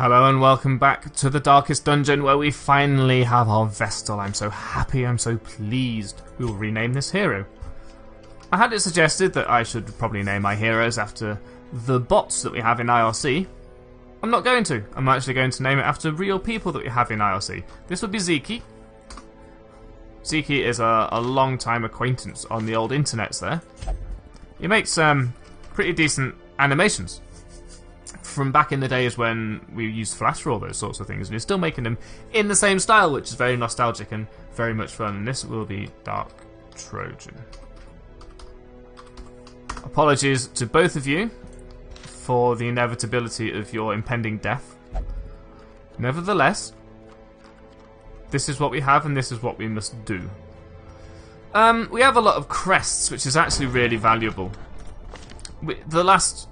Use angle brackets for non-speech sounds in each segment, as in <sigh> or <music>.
Hello and welcome back to the Darkest Dungeon where we finally have our Vestal. I'm so happy, I'm so pleased. We will rename this hero. I had it suggested that I should probably name my heroes after the bots that we have in IRC. I'm not going to. I'm actually going to name it after real people that we have in IRC. This would be Zekey. Zekey is a, a long time acquaintance on the old internets there. He makes um, pretty decent animations from back in the days when we used Flash for all those sorts of things, and he's still making them in the same style, which is very nostalgic and very much fun. And this will be Dark Trojan. Apologies to both of you for the inevitability of your impending death. Nevertheless, this is what we have, and this is what we must do. Um, we have a lot of crests, which is actually really valuable. We, the last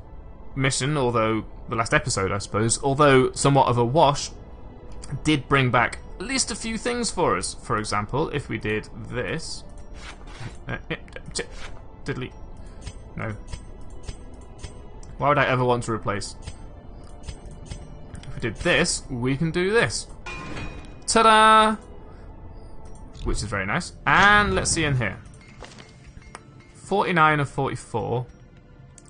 mission, although the last episode, I suppose, although somewhat of a wash, did bring back at least a few things for us. For example, if we did this. Uh, eh, Diddly. No. Why would I ever want to replace? If we did this, we can do this. Ta-da! Which is very nice. And let's see in here. 49 of 44.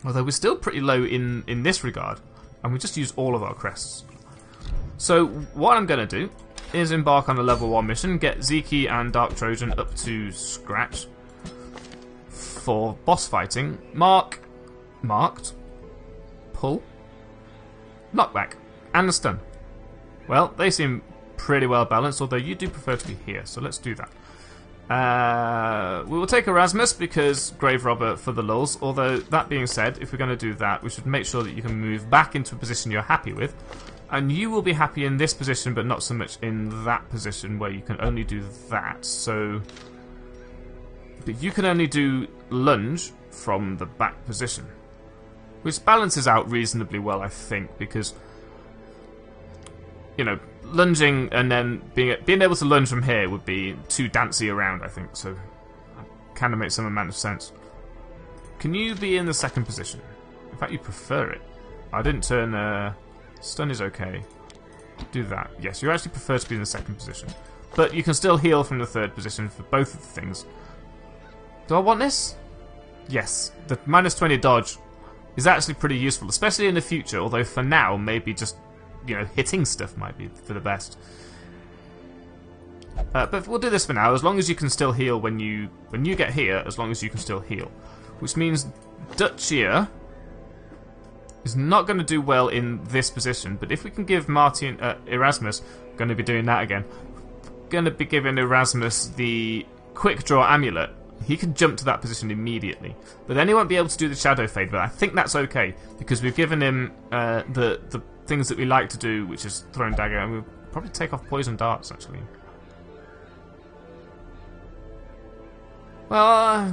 Although we're still pretty low in, in this regard. And we just use all of our crests. So what I'm going to do is embark on a level 1 mission, get Zekey and Dark Trojan up to scratch for boss fighting. Mark, marked, pull, knockback, and stun. Well, they seem pretty well balanced, although you do prefer to be here, so let's do that. Uh, we will take Erasmus because Grave Robber for the lulls. Although, that being said, if we're going to do that, we should make sure that you can move back into a position you're happy with. And you will be happy in this position, but not so much in that position where you can only do that. So. But you can only do lunge from the back position. Which balances out reasonably well, I think, because. You know, lunging and then being being able to lunge from here would be too dancy around. I think so. Kind of makes some amount of sense. Can you be in the second position? In fact, you prefer it. I didn't turn. Uh, stun is okay. Do that. Yes, you actually prefer to be in the second position, but you can still heal from the third position for both of the things. Do I want this? Yes, the minus twenty dodge is actually pretty useful, especially in the future. Although for now, maybe just you know, hitting stuff might be for the best. Uh, but we'll do this for now, as long as you can still heal when you when you get here, as long as you can still heal. Which means Dutchia is not going to do well in this position, but if we can give Martin uh, Erasmus, going to be doing that again, going to be giving Erasmus the quick draw amulet, he can jump to that position immediately. But then he won't be able to do the shadow fade, but I think that's okay, because we've given him uh, the, the things that we like to do, which is throwing dagger, and we'll probably take off poison darts actually. Well, uh,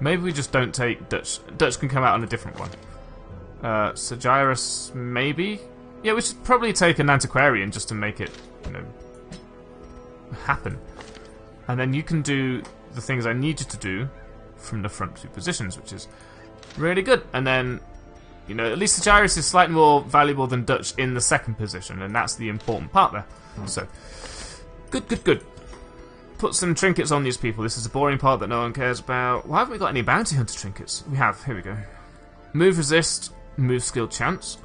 maybe we just don't take Dutch. Dutch can come out on a different one. Uh, Sir Jyrus, maybe. Yeah, we should probably take an antiquarian just to make it, you know, happen. And then you can do the things I need you to do from the front two positions, which is really good. And then you know, at least the Jyrus is slightly more valuable than Dutch in the second position, and that's the important part there. Mm. So, good, good, good. Put some trinkets on these people. This is the boring part that no one cares about. Why haven't we got any bounty hunter trinkets? We have. Here we go. Move resist, move skill chance.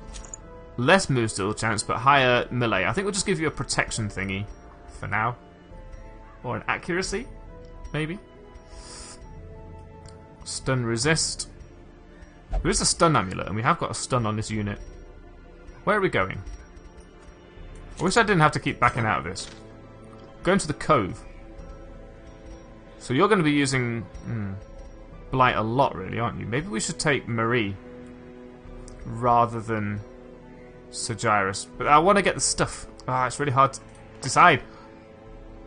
Less move skill chance, but higher melee. I think we'll just give you a protection thingy for now. Or an accuracy, maybe. Stun resist. There is a stun amulet, and we have got a stun on this unit. Where are we going? I wish I didn't have to keep backing out of this. Going to the cove. So you're going to be using hmm, Blight a lot, really, aren't you? Maybe we should take Marie rather than Sir Jyrus. But I want to get the stuff. Ah, it's really hard to decide.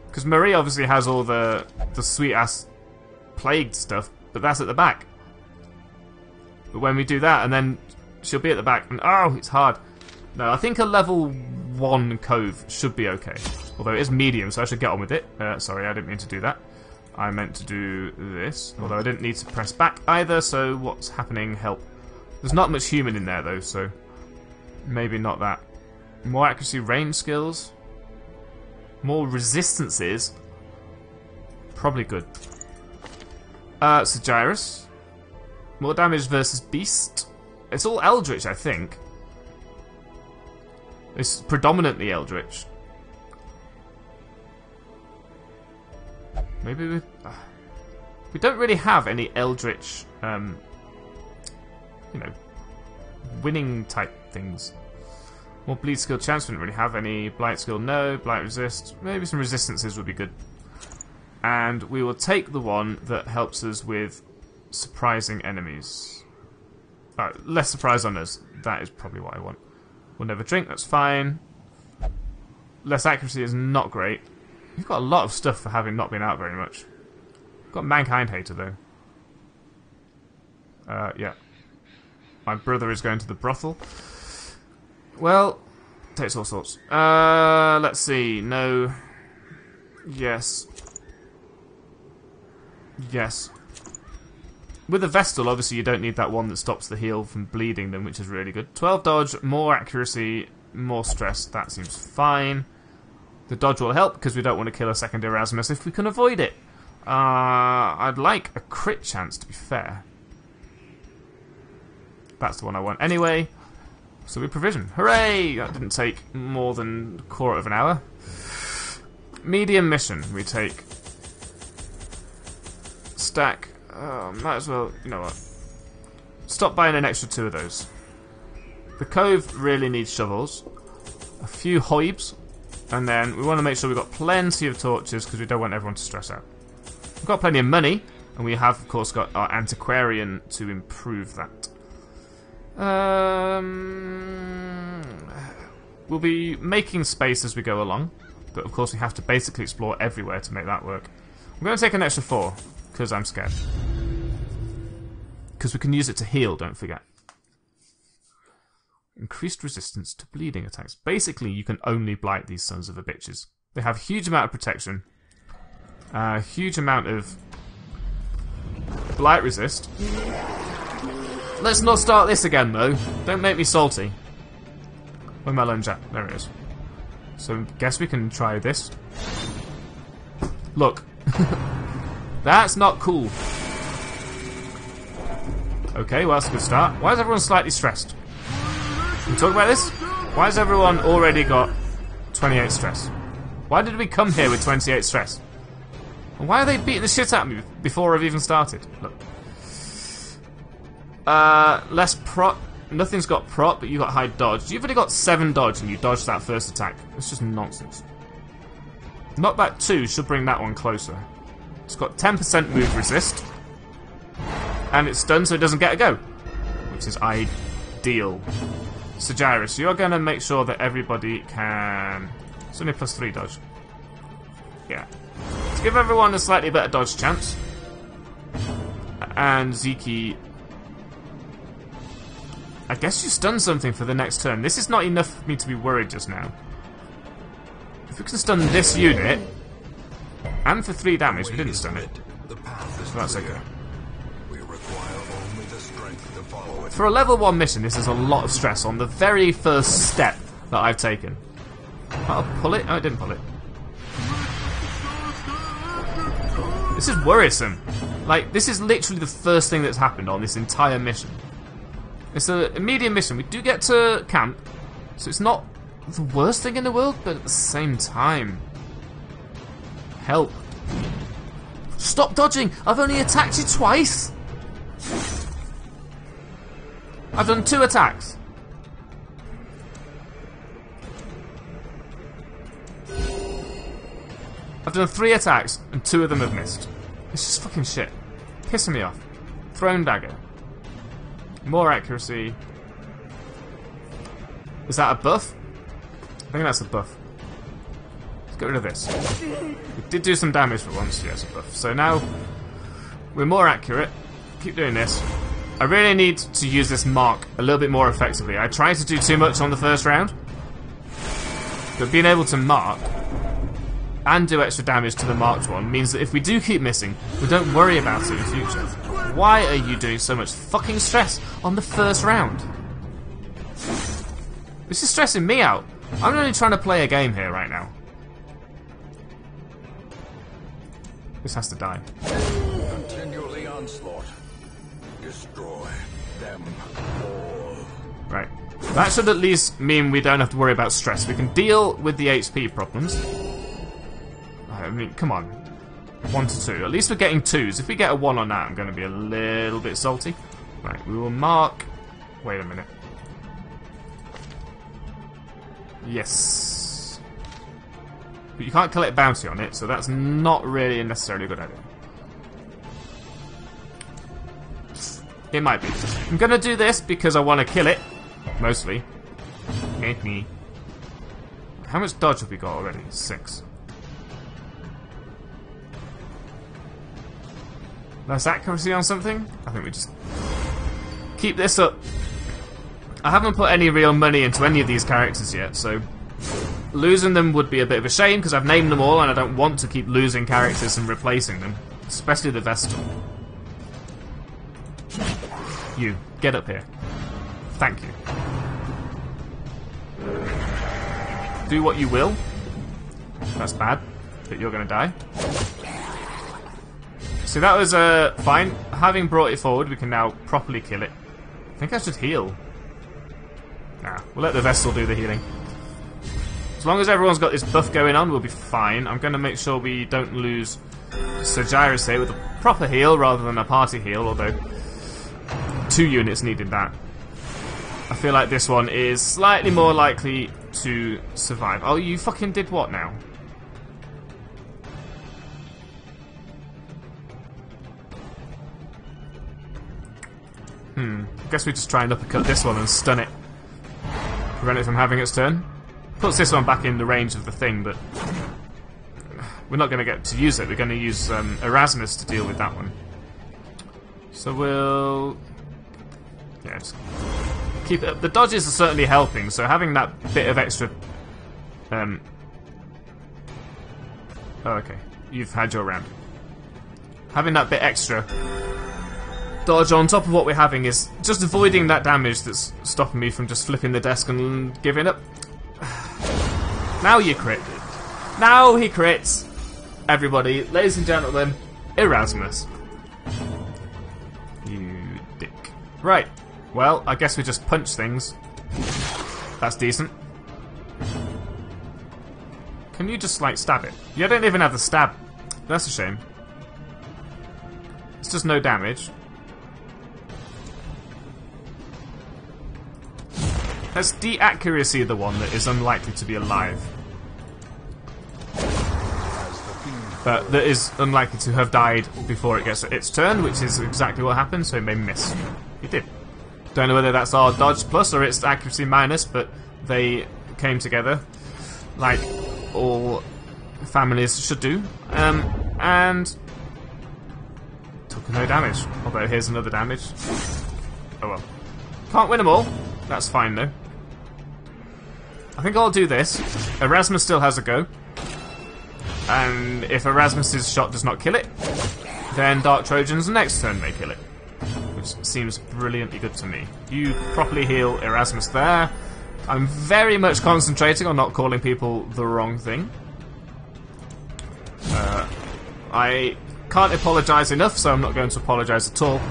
Because Marie obviously has all the, the sweet-ass plagued stuff, but that's at the back. But when we do that, and then she'll be at the back, and oh, it's hard. No, I think a level 1 cove should be okay. Although it is medium, so I should get on with it. Uh, sorry, I didn't mean to do that. I meant to do this. Although I didn't need to press back either, so what's happening? Help. There's not much human in there, though, so... Maybe not that. More accuracy range skills. More resistances. Probably good. Uh, Sir Jyrus. More damage versus Beast. It's all Eldritch, I think. It's predominantly Eldritch. Maybe we... Uh, we don't really have any Eldritch, um, you know, winning type things. More bleed skill chance, we don't really have any. Blight skill, no. Blight resist, maybe some resistances would be good. And we will take the one that helps us with surprising enemies. Uh, less surprise on us. That is probably what I want. We'll never drink, that's fine. Less accuracy is not great. You've got a lot of stuff for having not been out very much. Got Mankind Hater, though. Uh, yeah. My brother is going to the brothel. Well, takes all sorts. Uh, let's see. No. Yes. Yes. With a Vestal, obviously you don't need that one that stops the heal from bleeding them, which is really good. 12 dodge, more accuracy, more stress. That seems fine. The dodge will help because we don't want to kill a second Erasmus if we can avoid it. Uh, I'd like a crit chance, to be fair. That's the one I want anyway. So we provision. Hooray! That didn't take more than a quarter of an hour. Medium mission. We take stack. Oh, might as well. You know what? Stop buying an extra two of those. The cove really needs shovels. A few hoibs. And then we want to make sure we've got plenty of torches because we don't want everyone to stress out. We've got plenty of money. And we have, of course, got our antiquarian to improve that. Um, we'll be making space as we go along, but of course we have to basically explore everywhere to make that work. I'm going to take an extra four, because I'm scared. Because we can use it to heal, don't forget. Increased resistance to bleeding attacks. Basically, you can only blight these sons of a bitches. They have a huge amount of protection, a uh, huge amount of blight resist, Let's not start this again, though. Don't make me salty. Where my lunge at? There it is. So, guess we can try this. Look. <laughs> that's not cool. Okay, well, that's a good start. Why is everyone slightly stressed? Can we talk about this? Why has everyone already got 28 stress? Why did we come here with 28 stress? And why are they beating the shit out of me before I've even started? Look. Uh, less prop. Nothing's got prop, but you got high dodge. You've only got 7 dodge and you dodged that first attack. It's just nonsense. Knockback 2 should bring that one closer. It's got 10% move resist. And it's stunned so it doesn't get a go. Which is ideal. So Sir Jyrus, you're going to make sure that everybody can... It's only plus 3 dodge. Yeah. To give everyone a slightly better dodge chance. And Zeke I guess you stun something for the next turn. This is not enough for me to be worried just now. If we can stun this unit, and for 3 damage, we didn't stun it. So that's okay. For a level 1 mission, this is a lot of stress on the very first step that I've taken. I'll pull oh, it? Oh, I didn't pull it. This is worrisome. Like, this is literally the first thing that's happened on this entire mission. It's a, a medium mission. We do get to camp, so it's not the worst thing in the world, but at the same time... Help. Stop dodging! I've only attacked you twice! I've done two attacks. I've done three attacks, and two of them have missed. It's just fucking shit. Pissing me off. Thrown dagger. More accuracy. Is that a buff? I think that's a buff. Get rid of this. We did do some damage for once, yes, buff. So now we're more accurate. Keep doing this. I really need to use this mark a little bit more effectively. I tried to do too much on the first round. But being able to mark and do extra damage to the marked one means that if we do keep missing, we don't worry about it in the future. Why are you doing so much fucking stress on the first round? This is stressing me out. I'm only trying to play a game here right now. This has to die. Continue the onslaught. Destroy them all. Right. That should at least mean we don't have to worry about stress. We can deal with the HP problems. I mean, come on. One to two. At least we're getting twos. If we get a one on that, I'm going to be a little bit salty. Right, we will mark... Wait a minute. Yes. But you can't collect bounty on it, so that's not really necessarily a good idea. It might be. I'm to do this because I want to kill it. Mostly. How much dodge have we got already? Six. Less accuracy on something? I think we just keep this up. I haven't put any real money into any of these characters yet, so losing them would be a bit of a shame because I've named them all and I don't want to keep losing characters and replacing them, especially the Vestal. You, get up here. Thank you. Do what you will. That's bad, but you're to die. So that was uh, fine. Having brought it forward, we can now properly kill it. I think I should heal. Nah, we'll let the Vestal do the healing. As long as everyone's got this buff going on, we'll be fine. I'm going to make sure we don't lose Sir Jyrus here with a proper heal rather than a party heal, although two units needed that. I feel like this one is slightly more likely to survive. Oh, you fucking did what now? Hmm. I guess we just try and uppercut this one and stun it. Prevent it from having its turn. Puts this one back in the range of the thing, but we're not going to get to use it. We're going to use um, Erasmus to deal with that one. So we'll... Yeah, just keep it up. The dodges are certainly helping, so having that bit of extra... Um... Oh, okay. You've had your round. Having that bit extra dodge on top of what we're having is just avoiding that damage that's stopping me from just flipping the desk and giving up. Now you crit. Now he crits. Everybody, ladies and gentlemen, Erasmus. You dick. Right. Well, I guess we just punch things. That's decent. Can you just, like, stab it? You don't even have the stab. That's a shame. It's just no damage. That's the accuracy of the one that is unlikely to be alive. But that is unlikely to have died before it gets its turn, which is exactly what happened, so it may miss. It did. Don't know whether that's our dodge plus or it's accuracy minus, but they came together like all families should do. Um, and took no damage. Although here's another damage. Oh well. Can't win them all. That's fine though. I think I'll do this. Erasmus still has a go. And if Erasmus's shot does not kill it, then Dark Trojan's next turn may kill it. Which seems brilliantly good to me. You properly heal Erasmus there. I'm very much concentrating on not calling people the wrong thing. Uh, I can't apologise enough, so I'm not going to apologise at all. <laughs>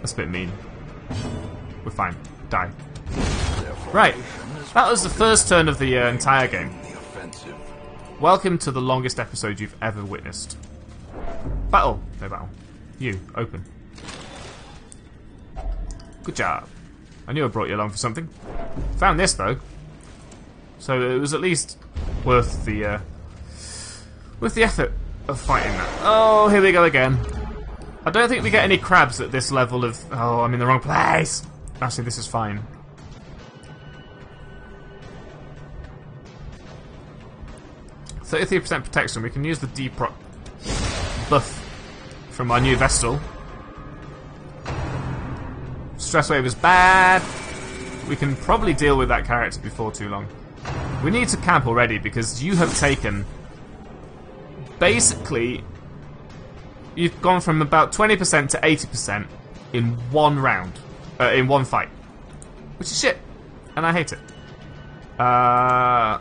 That's a bit mean. We're fine. Die. Right. That was the first turn of the uh, entire game. Welcome to the longest episode you've ever witnessed. Battle. No battle. You. Open. Good job. I knew I brought you along for something. Found this, though. So it was at least worth the, uh, worth the effort of fighting that. Oh, here we go again. I don't think we get any crabs at this level of... Oh, I'm in the wrong place. Actually, this is fine. 33% protection. We can use the deproc buff from our new Vestal. Stress wave is bad. We can probably deal with that character before too long. We need to camp already because you have taken basically you've gone from about 20% to 80% in one round, uh, in one fight. which is shit, and I hate it. Uh,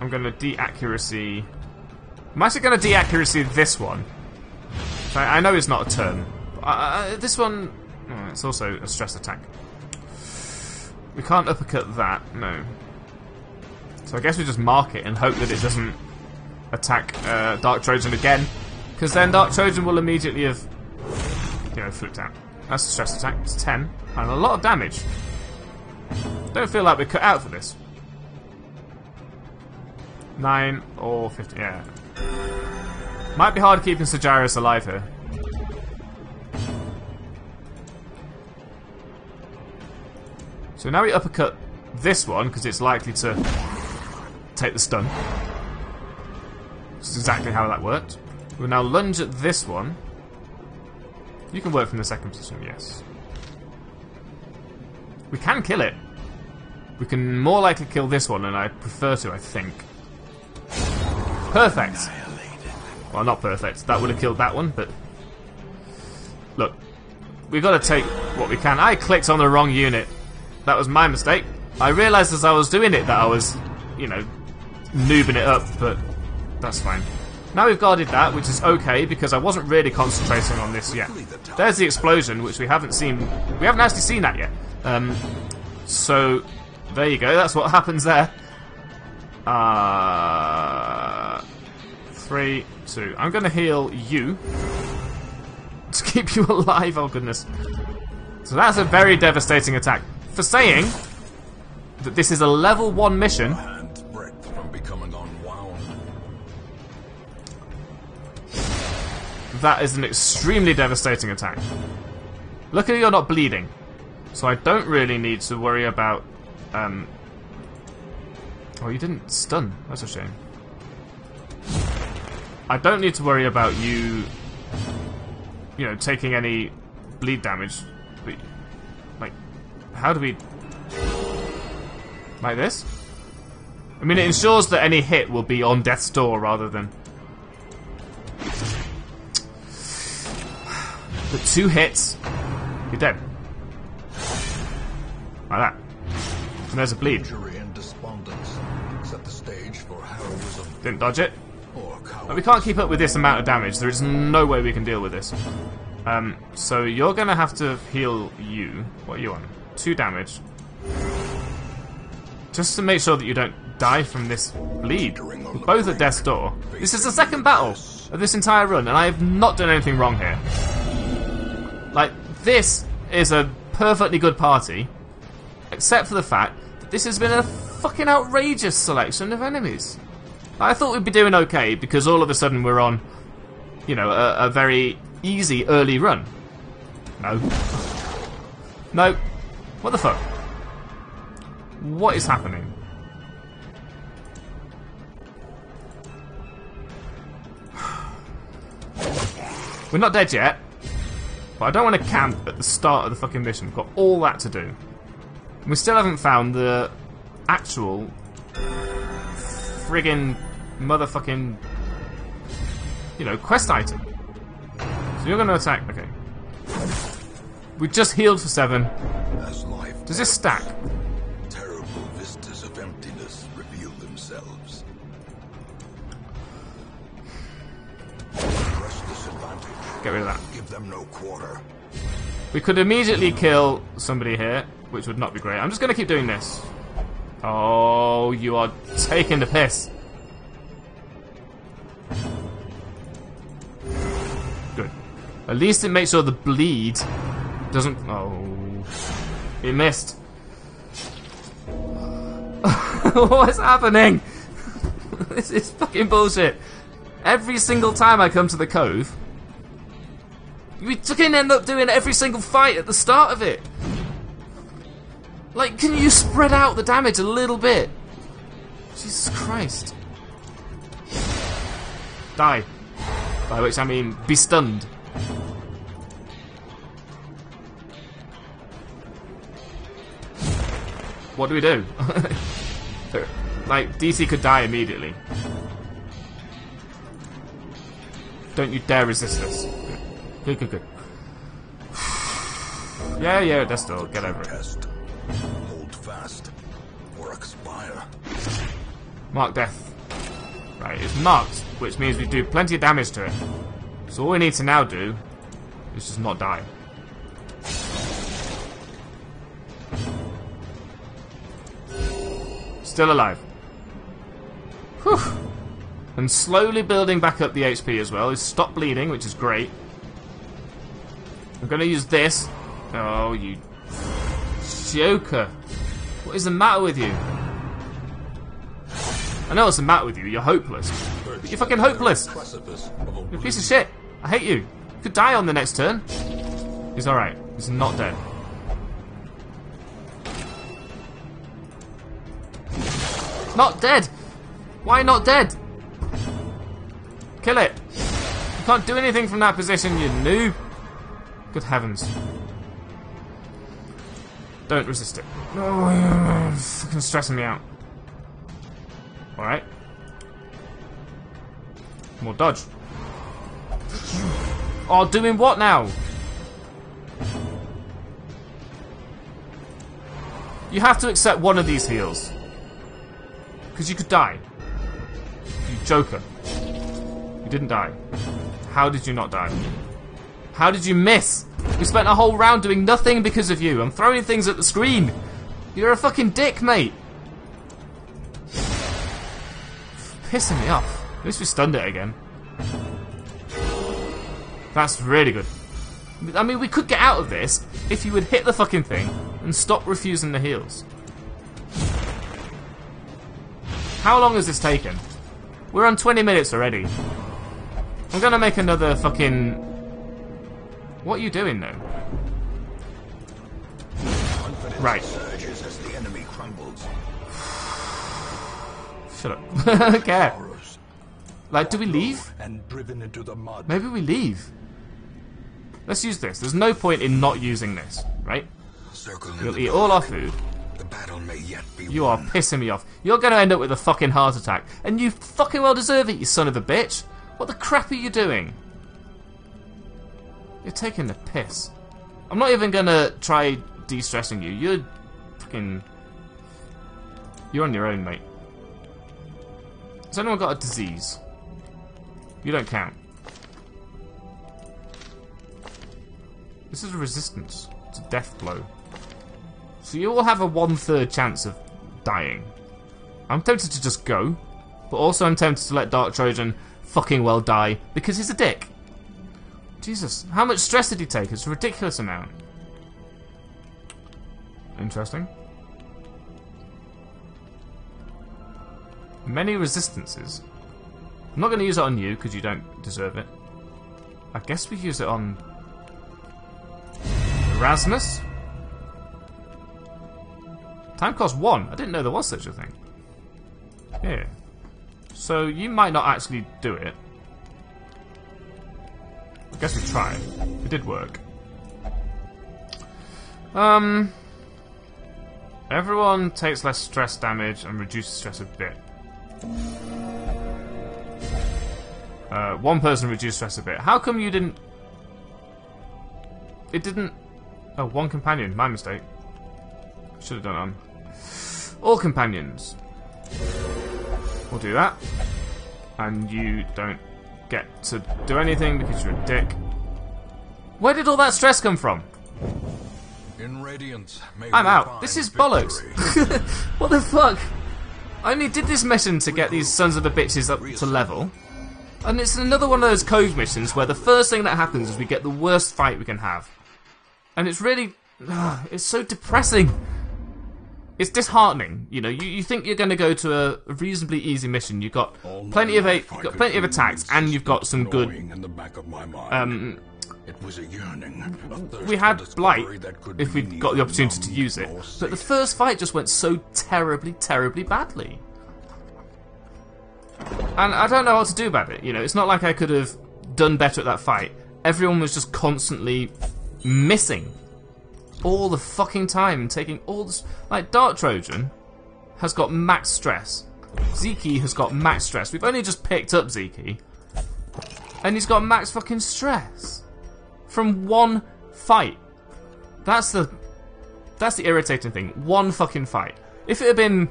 I'm going to de-accuracy. I'm actually going to de-accuracy this one. I, I know it's not a turn. But, uh, this one, oh, it's also a stress attack. We can't uppercut that, no. So I guess we just mark it and hope that it doesn't attack uh, Dark Trojan again. Because then Dark Trojan will immediately have, you know, flipped out. That's a stress attack. It's 10. And a lot of damage. Don't feel like we're cut out for this. 9 or 50. Yeah. Might be hard keeping Sir Jyrus alive here. So now we uppercut this one because it's likely to take the stun. This is exactly how that worked. We'll now lunge at this one. You can work from the second position, yes. We can kill it. We can more likely kill this one, and I prefer to, I think. Perfect. Well, not perfect. That would have killed that one, but... Look. We've got to take what we can. I clicked on the wrong unit. That was my mistake. I realised as I was doing it that I was, you know, noobing it up, but that's fine. Now we've guarded that, which is okay, because I wasn't really concentrating on this yet. There's the explosion, which we haven't seen... We haven't actually seen that yet. Um, so, there you go. That's what happens there. Uh, three, two. I'm going to heal you. <laughs> To keep you alive, oh goodness. So that's a very devastating attack. For saying that this is a level 1 mission... Hand's breadth from becoming unwound. That is an extremely devastating attack. Luckily you're not bleeding. So I don't really need to worry about... Um... Oh, you didn't stun. That's a shame. I don't need to worry about you... You know, taking any bleed damage. But, like, how do we... Like this? I mean, it ensures that any hit will be on death's door rather than... The two hits, you're dead. Like that. And there's a bleed. Injury and despondence set the stage for heroism Didn't dodge it. But we can't keep up with this amount of damage. There is no way we can deal with this. Um, so you're going to have to heal you. What are you on? Two damage. Just to make sure that you don't die from this bleed. Both at death's door. This is the second battle of this entire run, and I have not done anything wrong here. Like, this is a perfectly good party, except for the fact that this has been a fucking outrageous selection of enemies. I thought we'd be doing okay because all of a sudden we're on, you know, a, a very easy early run. No. No. What the fuck? What is happening? <sighs> We're not dead yet, but I don't want to camp at the start of the fucking mission. We've got all that to do. We still haven't found the actual friggin' motherfucking, you know, quest item. So you're going to attack. Okay. We just healed for seven. Does this stack? terrible vistas of emptiness reveal themselves. Press this advantage. Get rid of that. Give them no quarter. We could immediately kill somebody here, which would not be great. I'm just going to keep doing this. Oh, you are taking the piss. At least it makes sure the bleed doesn't. Oh. It missed. <laughs> What's happening? <laughs> this is fucking bullshit. Every single time I come to the cove, we fucking end up doing every single fight at the start of it. Like, can you spread out the damage a little bit? Jesus Christ. Die. By which I mean, be stunned. What do we do? <laughs> like, DC could die immediately. Don't you dare resist this. Good, good, good. <sighs> Yeah, yeah, that's still. Get over it. Test. last or expire. Mark death. Right, it's marked, which means we do plenty of damage to it. So all we need to now do is just not die. Still alive. Whew. And slowly building back up the HP as well. He's stopped bleeding, which is great. I'm going to use this. Oh, you joker. What is the matter with you? I know what's the matter with you. You're hopeless. You're fucking hopeless. You're a piece of shit. I hate you. You could die on the next turn. He's alright. He's not dead. Not dead! Why not dead? Kill it! You can't do anything from that position, you noob! Good heavens. Don't resist it. Oh, fucking stressing me out. Alright. More dodge. Oh, doing what now? You have to accept one of these heals. Because you could die. You joker. You didn't die. How did you not die? How did you miss? We spent a whole round doing nothing because of you. I'm throwing things at the screen. You're a fucking dick, mate. Pissing me off. At least we stunned it again. That's really good. I mean, we could get out of this if you would hit the fucking thing and stop refusing the heals. How long has this taken? We're on 20 minutes already. I'm gonna make another fucking... What are you doing though? Right. surges as the enemy crumbles. <sighs> Shut up. <laughs> I don't care. Horrors. Like, do we leave? And driven into the mud. Maybe we leave. Let's use this. There's no point in not using this, right? We'll eat all our food. Battle may yet be You are pissing me off. You're going to end up with a fucking heart attack. And you fucking well deserve it, you son of a bitch. What the crap are you doing? You're taking the piss. I'm not even going to try de stressing you. You're fucking. You're on your own, mate. Has anyone got a disease? You don't count. This is a resistance. It's a death blow. So you all have a one third chance of dying. I'm tempted to just go, but also I'm tempted to let Dark Trojan fucking well die because he's a dick. Jesus, how much stress did he take? It's a ridiculous amount. Interesting. Many resistances. I'm not going to use it on you because you don't deserve it. I guess we use it on Erasmus. Time cost one. I didn't know there was such a thing. Yeah. So you might not actually do it. I guess we tried. It did work. Um. Everyone takes less stress damage and reduces stress a bit. Uh, one person reduced stress a bit. How come you didn't? It didn't. Oh, one companion. My mistake. Should have done on all companions. We'll do that. And you don't get to do anything because you're a dick. Where did all that stress come from? In Radiance, I'm out. This is bollocks. <laughs> what the fuck? I only did this mission to get these sons of the bitches up to level. And it's another one of those code missions where the first thing that happens is we get the worst fight we can have. And it's really. ugh, <sighs> it's so depressing. It's disheartening. You know, you, you think you're going to go to a reasonably easy mission. You've got All plenty of a, life I you've got plenty of attacks, and you've got some good. in the back of my mind. Um, it was a yearning. A we had blight that could if we'd got the opportunity to use it, but the first fight just went so terribly, terribly badly. And I don't know what to do about it. You know, it's not like I could have done better at that fight. Everyone was just constantly missing all the fucking time, taking all this. Like Dark Trojan has got max stress. Zeke has got max stress. We've only just picked up Zeke, and he's got max fucking stress from one fight. That's the That's the irritating thing. One fucking fight. If it had been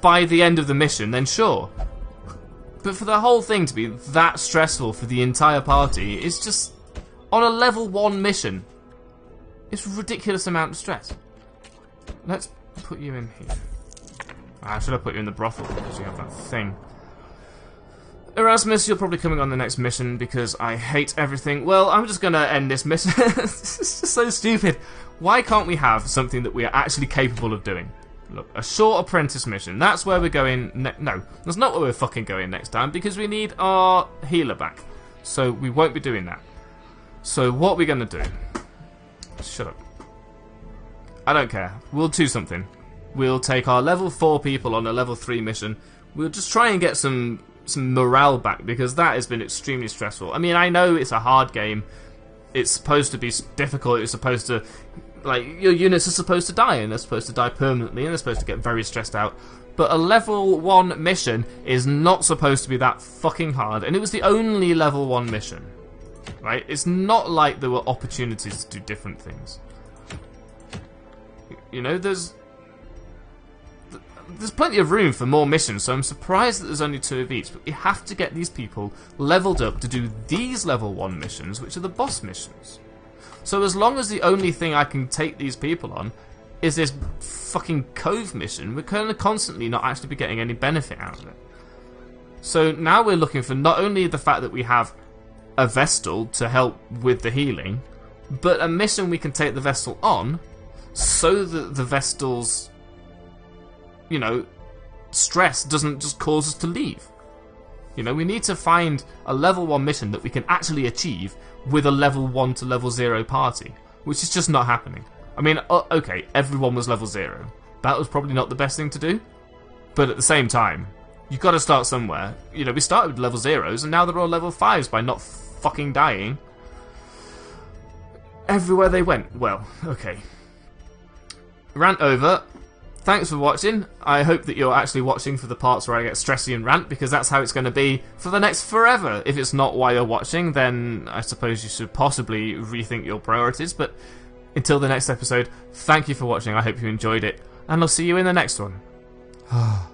by the end of the mission, then sure. But for the whole thing to be that stressful for the entire party is just on a level one mission. It's a ridiculous amount of stress. Let's put you in here. Ah, should I put you in the brothel because you have that thing? Erasmus, you're probably coming on the next mission because I hate everything. Well, I'm just gonna end this mission. it's <laughs> just so stupid. Why can't we have something that we are actually capable of doing? Look, a short apprentice mission. That's where we're going. No, that's not where we're fucking going next time because we need our healer back. So we won't be doing that. So what we're gonna do? Shut up. I don't care. We'll do something. We'll take our level four people on a level three mission. We'll just try and get some some morale back because that has been extremely stressful. I mean, I know it's a hard game. It's supposed to be difficult. It's supposed to like your units are supposed to die and they're supposed to die permanently and they're supposed to get very stressed out. But a level 1 mission is not supposed to be that fucking hard, and it was the only level 1 mission. Right? It's not like there were opportunities to do different things. You know, there's there's plenty of room for more missions, so I'm surprised that there's only two of each. But we have to get these people leveled up to do these level 1 missions, which are the boss missions. So as long as the only thing I can take these people on is this fucking cove mission, we're going to constantly not actually be getting any benefit out of it. So now we're looking for not only the fact that we have a Vestal to help with the healing, but a mission we can take the Vestal on so that the Vestal's, you know, stress doesn't just cause us to leave. You know, we need to find a level 1 mission that we can actually achieve with a level 1 to level 0 party, which is just not happening. I mean, okay, everyone was level 0. That was probably not the best thing to do, but at the same time, you've got to start somewhere. You know, we started with level 0s, and now they're all level 5s by not fucking dying. Everywhere they went. Well, okay. Rant over. Thanks for watching. I hope that you're actually watching for the parts where I get stressy and rant because that's how it's going to be for the next forever. If it's not why you're watching, then I suppose you should possibly rethink your priorities. But until the next episode, thank you for watching. I hope you enjoyed it, and I'll see you in the next one. <sighs> Ah.